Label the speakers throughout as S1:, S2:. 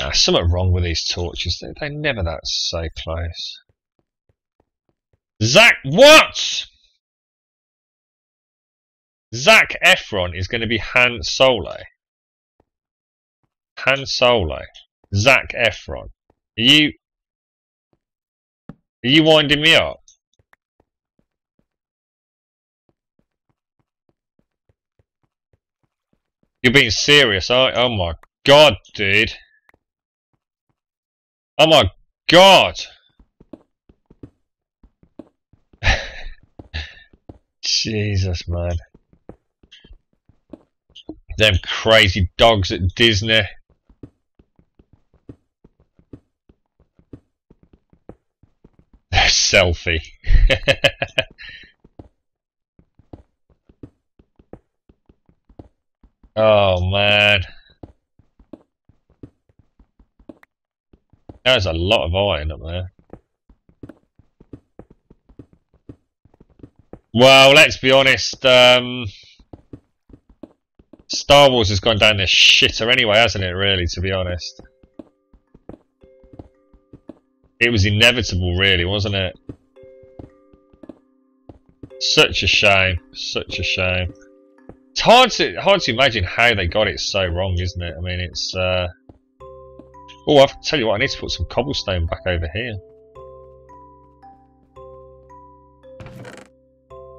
S1: Nah, something wrong with these torches. They, they're never that so close. Zach, what? Zac Efron is going to be Han Solo. Han Solo. Zac Efron. Are you... Are you winding me up? You're being serious, are Oh my god, dude. Oh my god! Jesus, man. Them crazy dogs at Disney. Selfie. oh man. There's a lot of iron up there. Well, let's be honest, um, Star Wars has gone down the shitter anyway, hasn't it, really, to be honest? It was inevitable, really, wasn't it? Such a shame. Such a shame. It's hard to hard to imagine how they got it so wrong, isn't it? I mean, it's. Uh... Oh, I'll tell you what. I need to put some cobblestone back over here.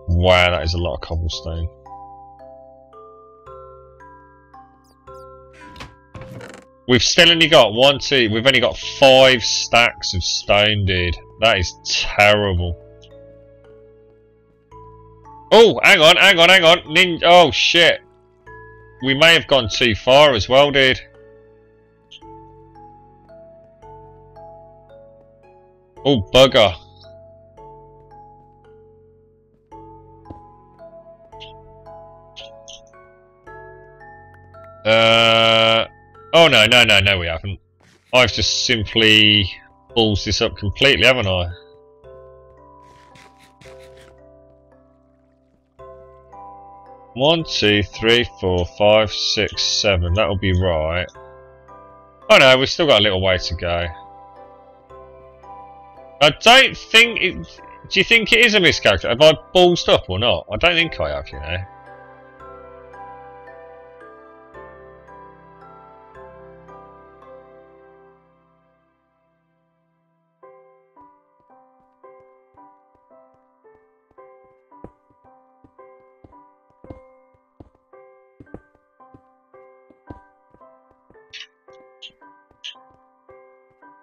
S1: Wow, that is a lot of cobblestone. We've still only got one, two. We've only got five stacks of stone, dude. That is terrible. Oh, hang on, hang on, hang on. Ninja. Oh, shit. We may have gone too far as well, dude. Oh, bugger. Uh... Oh no, no, no, no we haven't. I've just simply balls this up completely, haven't I? One, two, three, four, five, six, seven. That'll be right. Oh no, we've still got a little way to go. I don't think it... Do you think it is a miscalculation? Have I ballsed up or not? I don't think I have, you know.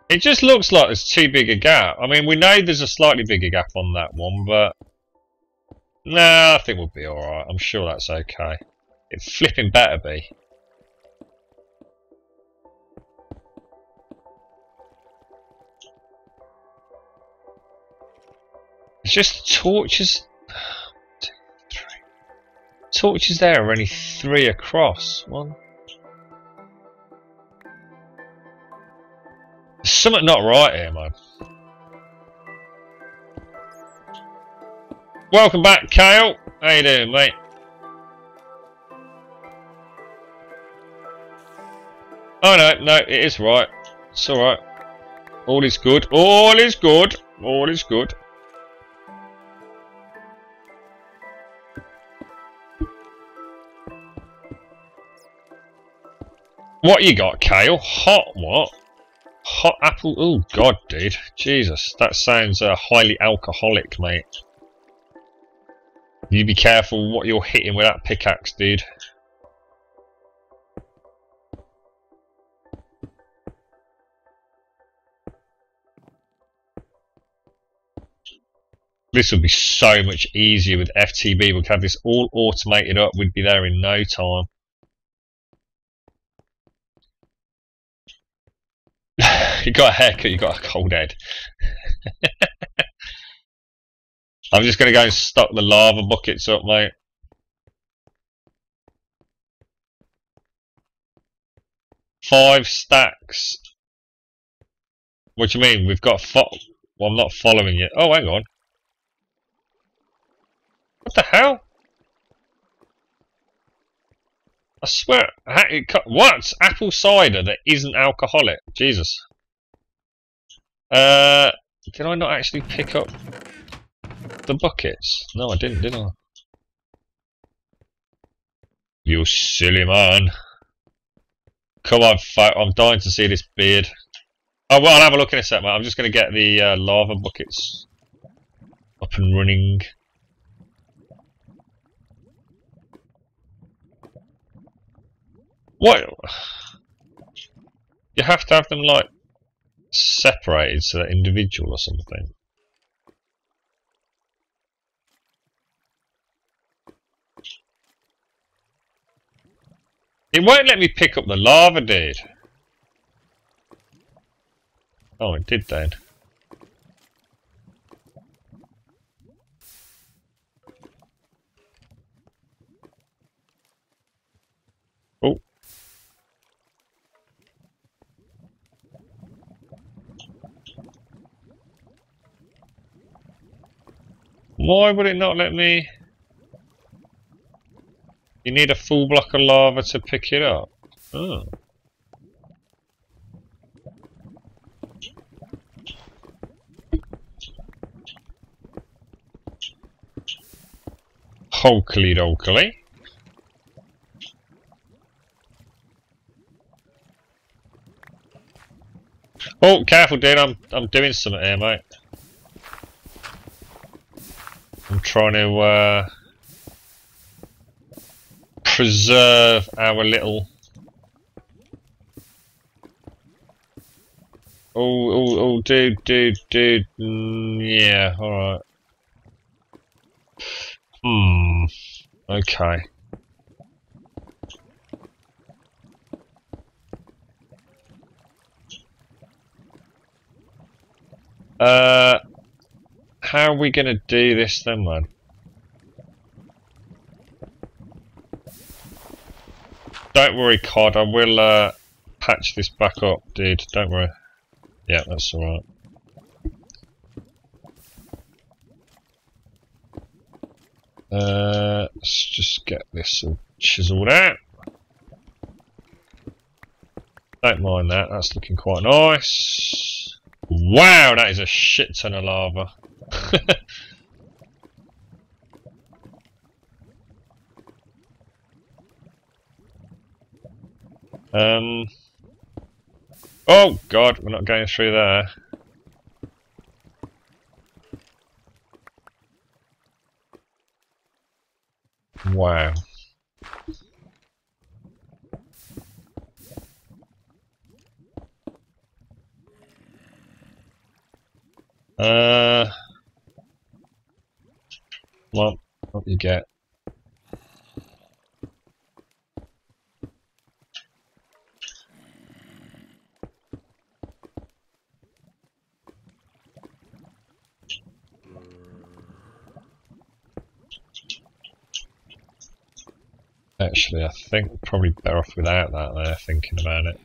S1: It just looks like there's too big a gap. I mean, we know there's a slightly bigger gap on that one, but... Nah, I think we'll be alright. I'm sure that's okay. It flipping better be. It's just torches... Two. Torches there are only three across. One... Something not right here, man. Welcome back, Kale. How you doing, mate? Oh no, no, it is right. It's alright. All is good. All is good. All is good. What you got, Kale? Hot what? Hot apple? Oh god, dude. Jesus, that sounds uh, highly alcoholic, mate. You be careful what you're hitting with that pickaxe, dude. This would be so much easier with FTB. We could have this all automated up. We'd be there in no time. You got a haircut, you got a cold head. I'm just going to go and stock the lava buckets up, mate. Five stacks. What do you mean? We've got fo Well, I'm not following it. Oh, hang on. What the hell? I swear, what? Apple cider that isn't alcoholic? Jesus. Uh, did I not actually pick up the buckets? No, I didn't, did I? You silly man. Come on, I'm dying to see this beard. Oh, well, I'll have a look in a sec, mate. I'm just going to get the uh, lava buckets up and running. What? You have to have them, like, separated so they're individual or something. It won't let me pick up the lava, dude. Oh, it did then. Why would it not let me... You need a full block of lava to pick it up? Oh. Hokely dokely. Oh, careful, dude! I'm I'm doing something here, mate. I'm trying to uh, preserve our little. Oh, oh, oh, dude, dude, dude. Mm, yeah, all right. Hmm. Okay. Uh, how are we going to do this then, man? Don't worry, COD. I will uh, patch this back up, dude. Don't worry. Yeah, that's alright. Uh, let's just get this all chiseled out. Don't mind that, that's looking quite nice. Wow, that is a shit ton of lava. um. Oh god, we're not going through there. Wow. Uh, well, what you get? Actually, I think probably better off without that there, thinking about it.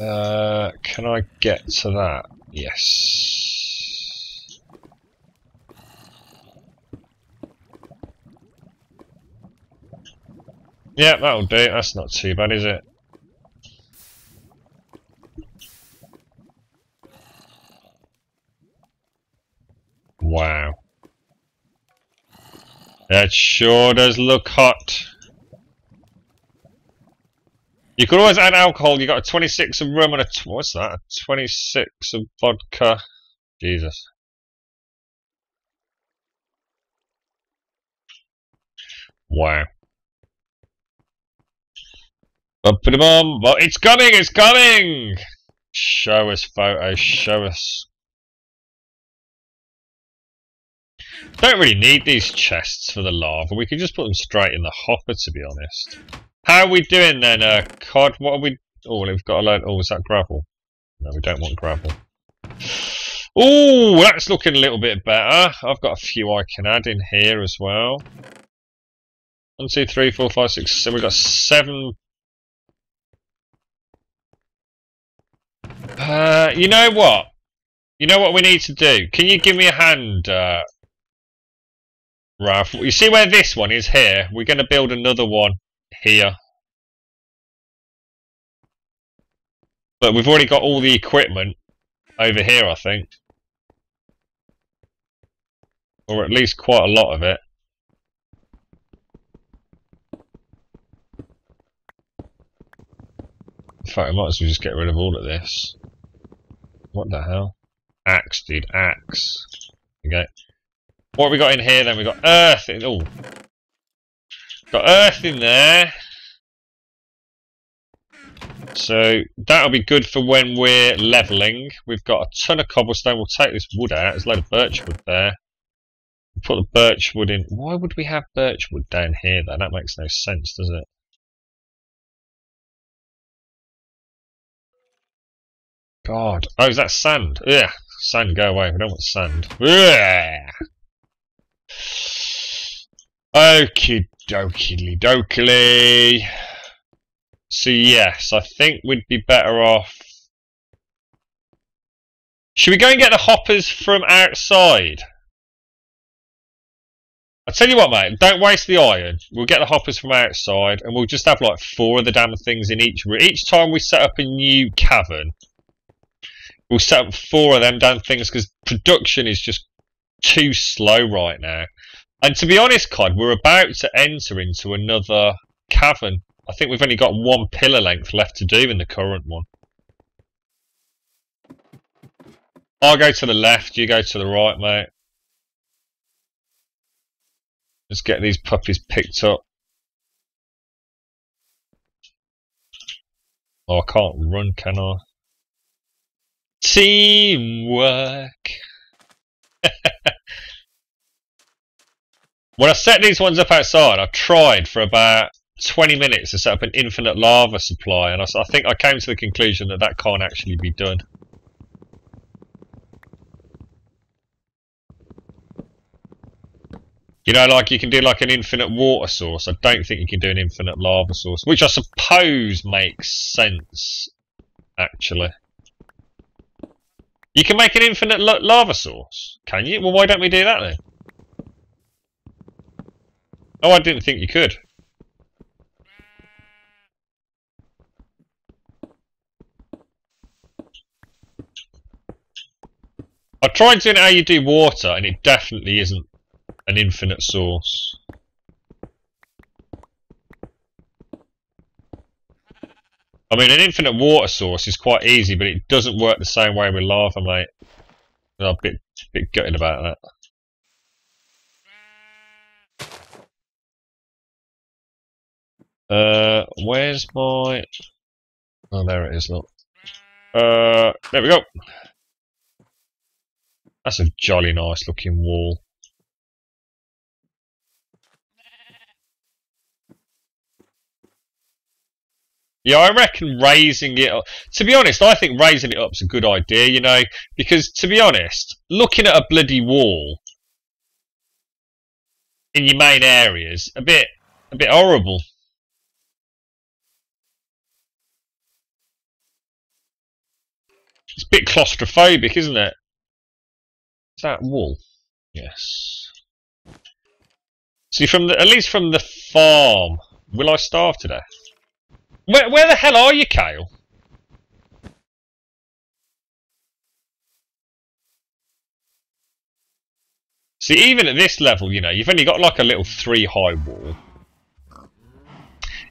S1: Uh, can I get to that? Yes. Yeah, that'll do. That's not too bad, is it? Wow. That sure does look hot. You could always add alcohol. You got a 26 of rum and a what's that? A 26 of vodka. Jesus. Wow. Bum, bum, well, it's coming! It's coming! Show us photos. Show us. Don't really need these chests for the lava. We could just put them straight in the hopper, to be honest. How are we doing then, uh, COD? What are we... Oh, we've got a load... Oh, is that gravel? No, we don't want gravel. Oh, that's looking a little bit better. I've got a few I can add in here as well. One, two, three, four, five, six, seven. We've got seven. Uh, you know what? You know what we need to do? Can you give me a hand, uh, Ralph. You see where this one is here? We're going to build another one here. But we've already got all the equipment over here, I think. Or at least quite a lot of it. In fact, I might as well just get rid of all of this. What the hell? Axe, dude, axe. Okay. What have we got in here then? we got earth in. Oh. Got earth in there. So that'll be good for when we're levelling. We've got a ton of cobblestone. We'll take this wood out. There's a load of birch wood there. Put the birch wood in. Why would we have birch wood down here then? That makes no sense, does it? God. Oh, is that sand? Yeah. Sand, go away. We don't want sand. Yeah. Okie dokie dokie. So yes, I think we'd be better off. Should we go and get the hoppers from outside? I tell you what, mate. Don't waste the iron. We'll get the hoppers from outside, and we'll just have like four of the damn things in each room. Each time we set up a new cavern, we'll set up four of them damn things because production is just too slow right now. And to be honest, Cod, we're about to enter into another cavern. I think we've only got one pillar length left to do in the current one. I'll go to the left, you go to the right, mate. Let's get these puppies picked up. Oh, I can't run, can I? Teamwork. when I set these ones up outside, I tried for about 20 minutes to set up an infinite lava supply, and I, I think I came to the conclusion that that can't actually be done. You know, like you can do like an infinite water source. I don't think you can do an infinite lava source, which I suppose makes sense, actually. You can make an infinite lava source, can you? Well, why don't we do that then? Oh, I didn't think you could. I tried doing how you do water, and it definitely isn't an infinite source. I mean, an infinite water source is quite easy, but it doesn't work the same way with lava, mate. I'm a bit, bit gutted about that. Uh, where's my... Oh, there it is, look. Uh, there we go. That's a jolly nice looking wall. Yeah, I reckon raising it up. To be honest, I think raising it up's a good idea, you know, because to be honest, looking at a bloody wall in your main areas, a bit, a bit horrible. It's a bit claustrophobic, isn't it? Is that wall? Yes. See, from the, at least from the farm, will I starve to death? Where, where the hell are you, Kale? See, even at this level, you know, you've only got like a little three high wall.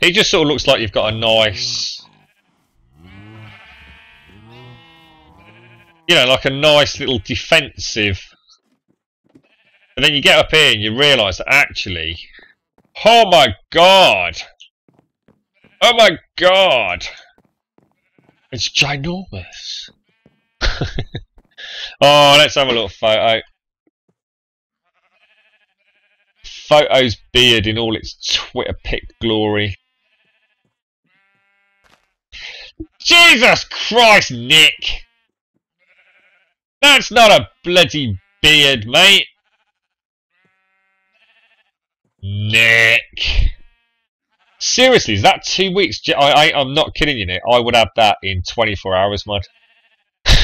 S1: It just sort of looks like you've got a nice... You know, like a nice little defensive... And then you get up here and you realise that actually... Oh my god! Oh my god! It's ginormous. oh, let's have a little photo. Photo's beard in all its Twitter pic glory. Jesus Christ, Nick! That's not a bloody beard, mate! Nick! Seriously, is that two weeks? I, I, am not kidding you, Nick. I would have that in 24 hours, man.